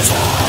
desire.